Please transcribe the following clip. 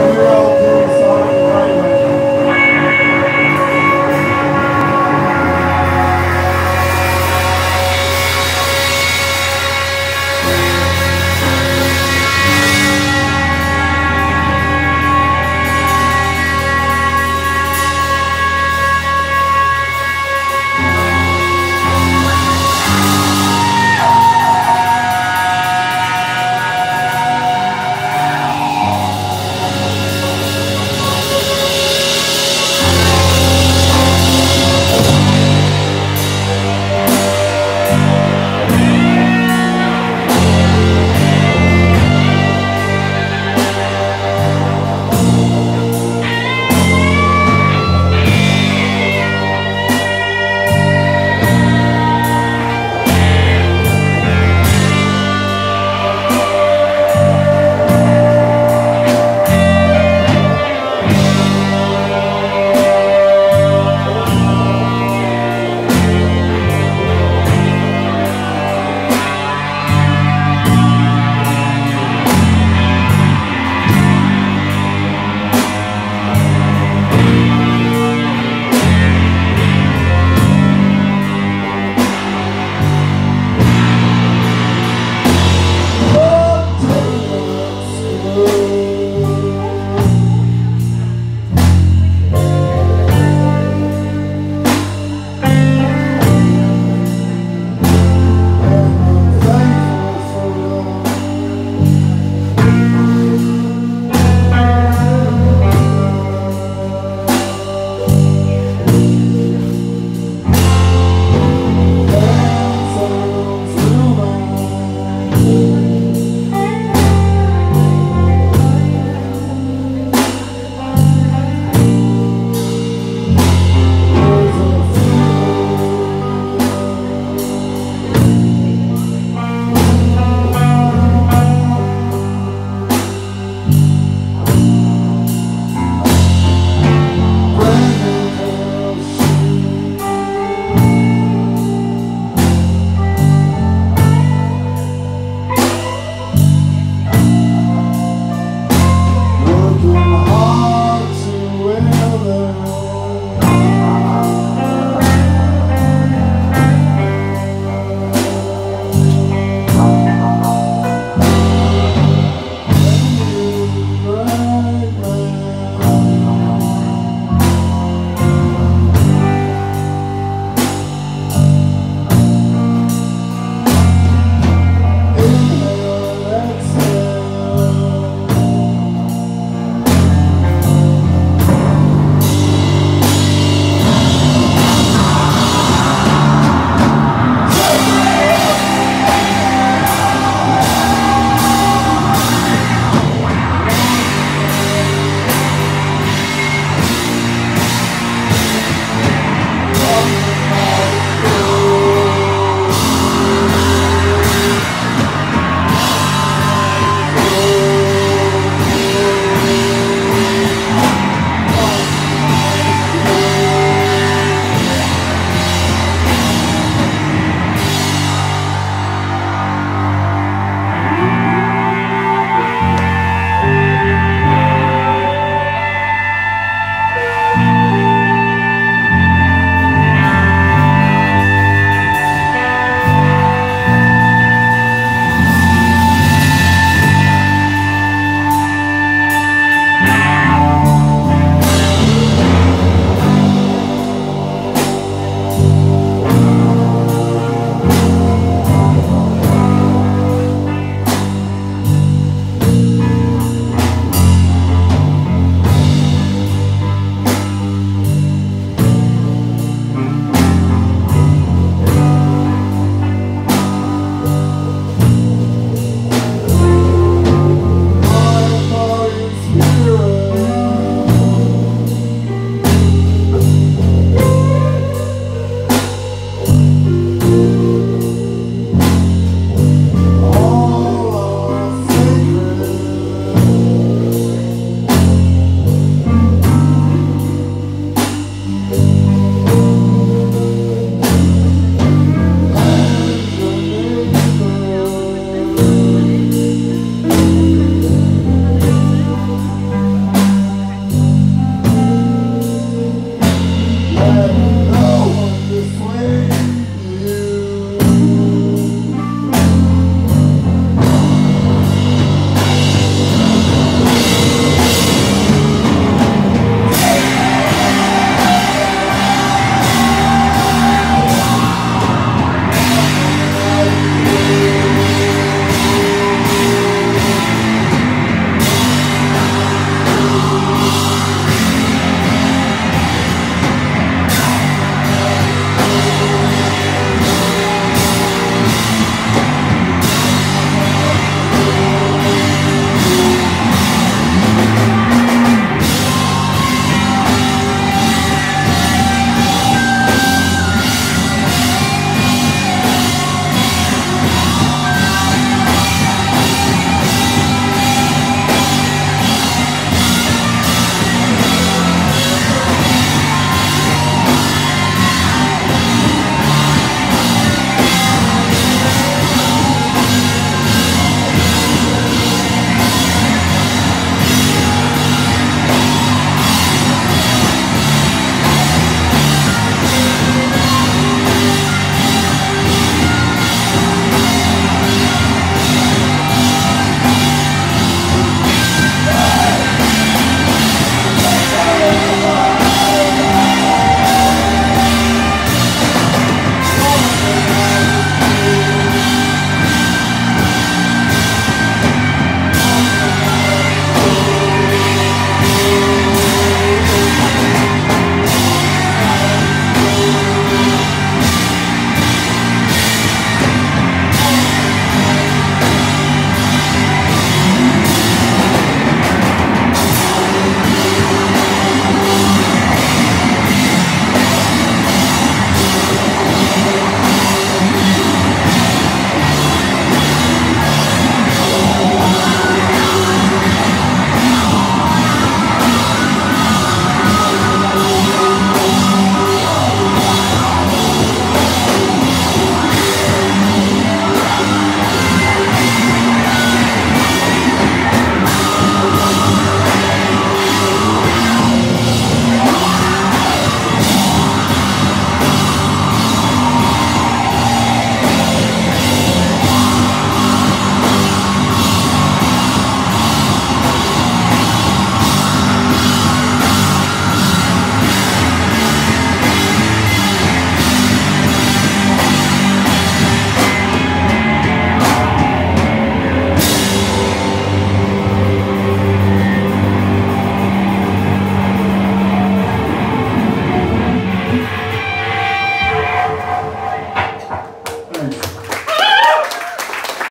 on.